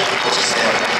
Deus do.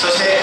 首先。